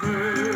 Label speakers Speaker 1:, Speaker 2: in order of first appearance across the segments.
Speaker 1: day.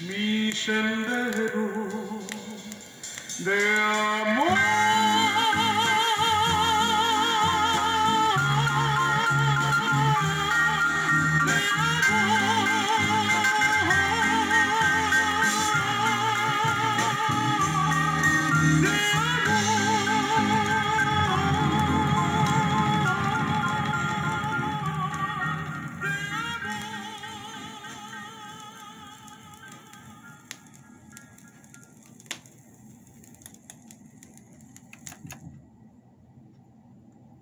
Speaker 1: Mission They are more.